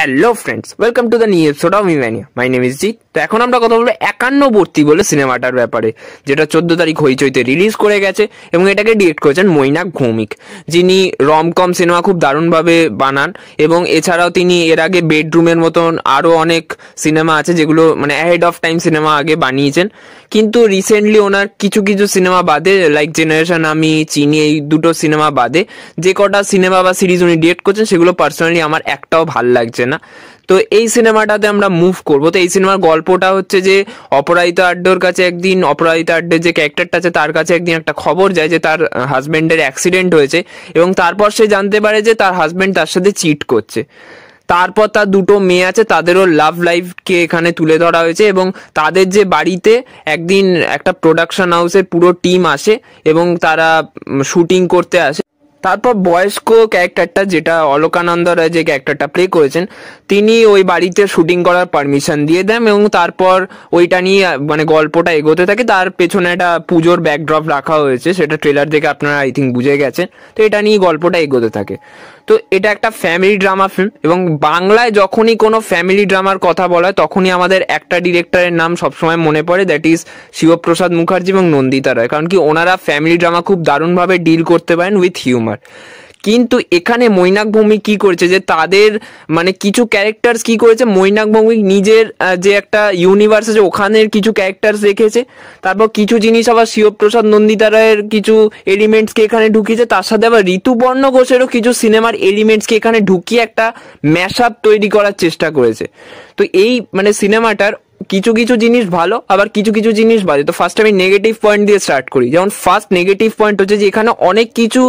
Hello friends welcome to the new episode of ইম্যানিয়া my name is জি তো এখন আমরা কথা বলব একান্নবর্তী বলে সিনেমাটার ব্যাপারে, যেটা চোদ্দ তারিখ হইচইতে রিলিজ করে গেছে এবং এটাকে ডিরেক্ট করেছেন মৈনাক ভৌমিক। যিনি রমকম সিনেমা খুব দারুণভাবে বানান এবং এছাড়াও তিনি এর আগে বেডরুমের মতন আরও অনেক সিনেমা আছে যেগুলো মানে অ্যাহেড অফ টাইম সিনেমা আগে বানিয়েছেন। কিন্তু রিসেন্টলি ওনার কিছু কিছু সিনেমা বাদে লাইক জেনারেশন আমি, চিনি, এই দুটো সিনেমা বাদে, যে কটা সিনেমা বা সিরিজ উনি ডিরেক্ট করছেন সেগুলো পার্সোনালি আমার একটাও ভালো লাগছে তো এই সিনেমাটাতে আমরা মুভ করব। তো এই সিনেমার গল্পটা হচ্ছে যে অপরাজিতা আড্ডোর কাছে একদিন, অপরাজিতা আড্ডের যে ক্যারেক্টারটা আছে তার কাছে একদিন একটা খবর যায় যে তার হাজব্যান্ডের অ্যাক্সিডেন্ট হয়েছে এবং তারপর সে জানতে পারে যে তার হাজব্যান্ড তার সাথে চিট করছে। তারপর তার দুটো মেয়ে আছে, তাদেরও লাভ লাইফকে এখানে তুলে ধরা হয়েছে এবং তাদের যে বাড়িতে একদিন একটা প্রোডাকশন হাউসের পুরো টিম আসে এবং তারা শুটিং করতে আসে। তারপর বয়স্ক ক্যারেক্টারটা যেটা অলোকানন্দ রায় যে ক্যারেক্টারটা প্লে করেছেন, তিনি ওই বাড়িতে শুটিং করার পারমিশন দিয়ে দেন এবং তারপর ওইটা নিয়ে মানে গল্পটা এগোতে থাকে। তার পেছনে একটা পুজোর ব্যাকড্রপ রাখা হয়েছে, সেটা ট্রেলার দেখে আপনারা আই থিঙ্ক বুঝে গেছেন। তো এটা নিয়ে গল্পটা এগোতে থাকে। তো এটা একটা ফ্যামিলি ড্রামা ফিল্ম এবং বাংলায় যখনই কোনো ফ্যামিলি ড্রামার কথা বলা হয়, তখনই আমাদের একটা ডিরেক্টরের নাম সবসময় মনে পড়ে দ্যাট ইজ শিবপ্রসাদ মুখার্জি এবং নন্দিতা রায়। কারণ কি ওনারা ফ্যামিলি ড্রামা খুব দারুণভাবে ডিল করতে পারেন উইথ হিউমার কিন্তু এখানে মৈনাক ভৌমিক কি করেছে যে তাদের মানে কিছু ক্যারেক্টার্স কি করেছে? মৈনাক ভৌমিক নিজের যে একটা ইউনিভার্স আছে, ওখানের কিছু ক্যারেক্টার্স রেখেছে। তারপর কিছু জিনিস আবার শিবপ্রসাদ নন্দিতা রায়ের কিছু এলিমেন্টসকে এখানে ঢুকিয়েছে। তার সাথে আবার ঋতুবর্ণ ঘোষেরও কিছু সিনেমার এলিমেন্টসকে এখানে ঢুকিয়ে একটা ম্যাশ আপ তৈরি করার চেষ্টা করেছে। তো এই মানে সিনেমাটার কিছু কিছু জিনিস ভালো, আবার কিছু কিছু জিনিস বাজে। তো ফার্স্ট আমি নেগেটিভ পয়েন্ট দিয়ে স্টার্ট করি। যেমন ফার্স্ট নেগেটিভ পয়েন্ট হচ্ছে যে এখানে অনেক কিছু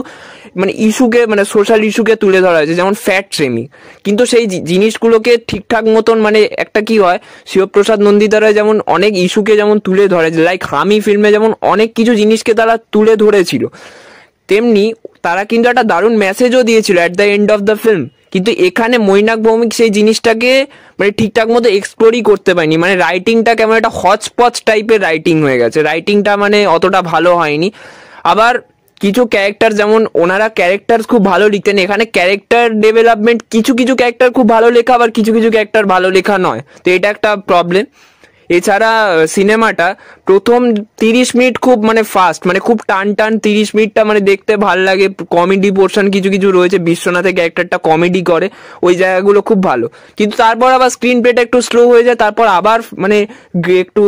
মানে ইস্যুকে মানে সোশ্যাল ইস্যুকে তুলে ধরা হয়েছে, যেমন ফ্যাট ট্রেমিং কিন্তু সেই জিনিসগুলোকে ঠিকঠাক মতন মানে একটা কি হয়, শিবপ্রসাদ নন্দিতারা যেমন অনেক ইস্যুকে যেমন তুলে ধরে লাইক হামি ফিল্মে যেমন অনেক কিছু জিনিসকে তারা তুলে ধরেছিল। তেমনি তারা কিন্তু একটা দারুণ মেসেজও দিয়েছিল at the end of the film কিন্তু এখানে মৈনাক ভৌমিক সেই জিনিসটাকে মানে ঠিকঠাক মতো এক্সপ্লোরই করতে পারিনি। মানে রাইটিংটা কেমন একটা হচপচ টাইপের রাইটিং হয়ে গেছে। রাইটিংটা মানে অতটা ভালো হয়নি। আবার কিছু ক্যারেক্টার যেমন ওনারা ক্যারেক্টার খুব ভালো লিখতেন। এখানে ক্যারেক্টার ডেভেলপমেন্ট কিছু কিছু ক্যারেক্টার খুব ভালো লেখা, আবার কিছু কিছু ক্যারেক্টার ভালো লেখা নয়। তো এটা একটা প্রবলেম এছাড়া সিনেমাটা প্রথম তিরিশ মিনিট খুব মানে ফাস্ট মানে খুব টান টান তিরিশ মিনিটটা মানে দেখতে ভালো লাগে। কমেডি পোর্শন কিছু কিছু রয়েছে বিশ্বনাথের ক্যারেক্টারটা কমেডি করে, ওই জায়গাগুলো খুব ভালো। কিন্তু তারপর আবার স্ক্রিন প্লেটা একটু স্লো হয়ে যায়, তারপর আবার মানে একটু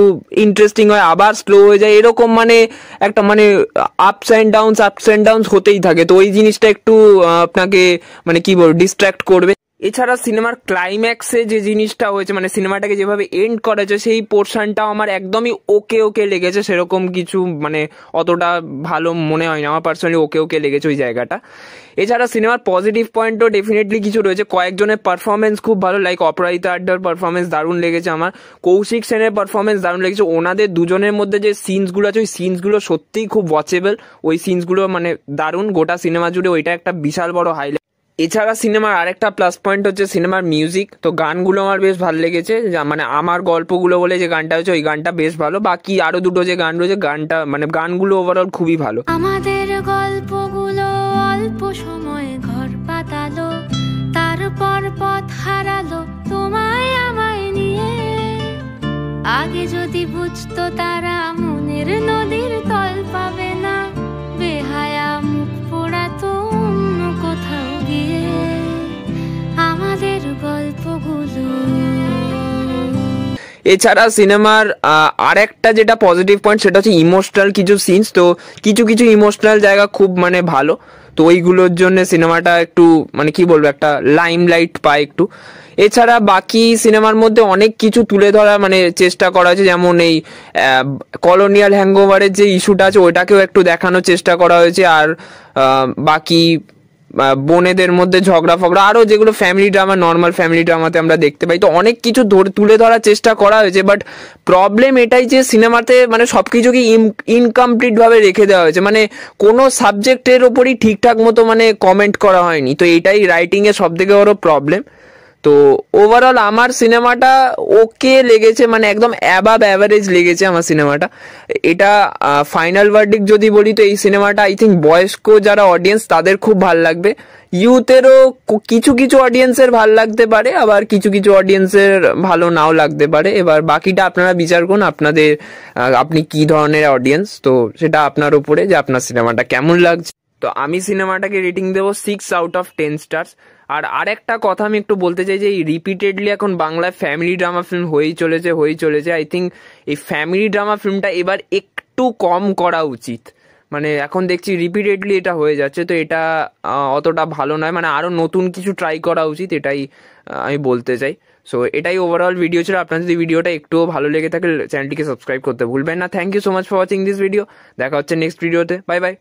ইন্টারেস্টিং হয়, আবার স্লো হয়ে যায়। এরকম মানে একটা মানে ups and downs ups and downs হতেই থাকে। তো ওই জিনিসটা একটু আপনাকে মানে কি বলব ডিস্ট্র্যাক্ট করবে। এছাড়া সিনেমার ক্লাইম্যাক্সে যে জিনিসটা হয়েছে মানে সিনেমাটাকে যেভাবে এন্ড করেছে, সেই পোর্শনটাও আমার একদমই ওকে ওকে লেগেছে। সেরকম কিছু মানে অতটা ভালো মনে হয় না আমার পার্সোনালি ওকে ওকে লেগেছে ওই জায়গাটা। এছাড়া সিনেমার পজিটিভ পয়েন্টও ডেফিনেটলি কিছু রয়েছে। কয়েকজনের পারফরমেন্স খুব ভালো লাইক অপরাজিতা আড্ডার পারফরমেন্স দারুণ লেগেছে আমার। কৌশিক সেনের পারফরমেন্স দারুণ লেগেছে। ওনাদের দুজনের মধ্যে যে সিনসগুলো আছে, ওই সিনসগুলো সত্যিই খুব ওয়াচেবল ওই সিনসগুলো মানে দারুণ। গোটা সিনেমা জুড়ে ওইটা একটা বিশাল বড় হাইলাইট এছাড়া সিনেমার আরেকটা প্লাস পয়েন্ট হচ্ছে সিনেমার মিউজিক তো গানগুলো আমার বেশ ভালো লেগেছে। মানে আমার গল্পগুলো বলে যে গানটা হচ্ছে ওই গানটা বেশ ভালো। বাকি আরও দুটো যে গান রয়েছে, গানটা মানে গানগুলো ওভারঅল খুবই ভালো। আমাদের গল্পগুলো অল্প সময় ঘর পাতালো, তারপর পথ হারালো তোমায় আমায় নিয়ে। আগে যদি বুঝতো তারা মনের নদীর এছাড়া সিনেমার আর একটা যেটা পজিটিভ পয়েন্ট সেটা হচ্ছে ইমোশনাল কিছু সিনস তো কিছু কিছু ইমোশনাল জায়গা খুব মানে ভালো। তো ওইগুলোর জন্য সিনেমাটা একটু মানে কি বলব, একটা লাইম লাইট পায় একটু। এছাড়া বাকি সিনেমার মধ্যে অনেক কিছু তুলে ধরা মানে চেষ্টা করা হয়েছে, যেমন এই কলোনিয়াল হ্যাংওভারের যে ইস্যুটা আছে, ওইটাকেও একটু দেখানোর চেষ্টা করা হয়েছে। আর বাকি বোনেদের মধ্যে ঝগড়া ফগড়া আরও যেগুলো ফ্যামিলি ড্রামা নর্মাল ফ্যামিলি ড্রামাতে আমরা দেখতে পাই। তো অনেক কিছু ধরে, তুলে ধরার চেষ্টা করা হয়েছে বাট প্রবলেম এটাই যে সিনেমাতে মানে সব কিছুকে ইনকমপ্লিটভাবে রেখে দেওয়া হয়েছে। মানে কোনো সাবজেক্টের ওপরই ঠিকঠাক মতো মানে কমেন্ট করা হয়নি। তো এটাই রাইটিংয়ের সব থেকে বড় প্রবলেম তো ওভারঅল আমার সিনেমাটা ওকে লেগেছে মানে একদম অ্যাবাব অ্যাভারেজ লেগেছে আমার সিনেমাটা এটা ফাইনাল ভার্ডিক যদি বলি, তো এই সিনেমাটা আই থিঙ্ক বয়স্ক যারা অডিয়েন্স তাদের খুব ভালো লাগবে। ইউথেরও কিছু কিছু অডিয়েন্সের ভালো লাগতে পারে, আবার কিছু কিছু অডিয়েন্সের ভালো নাও লাগতে পারে। এবার বাকিটা আপনারা বিচার করুন, আপনাদের আপনি কি ধরনের অডিয়েন্স তো সেটা আপনার উপরে যে আপনার সিনেমাটা কেমন লাগছে। তো আমি সিনেমাটাকে রেটিং দেবো six out of ten stars আর আরেকটা কথা আমি একটু বলতে চাই যে, এই রিপিটেডলি এখন বাংলায় ফ্যামিলি ড্রামা ফিল্ম হয়েই চলেছে হয়েই চলেছে। আই থিঙ্ক এই ফ্যামিলি ড্রামা ফিল্মটা এবার একটু কম করা উচিত। মানে এখন দেখছি রিপিটেডলি এটা হয়ে যাচ্ছে, তো এটা অতটা ভালো নয়। মানে আরও নতুন কিছু ট্রাই করা উচিত, এটাই আমি বলতে চাই। সো এটাই ওভারঅল ভিডিও ছিল। আপনার যদি ভিডিওটা একটুও ভালো লেগে থাকে চ্যানেলটিকে সাবস্ক্রাইব করতে ভুলবেন না। Thank you so much for watching this video দেখা হচ্ছে নেক্সট ভিডিওতে বাই বাই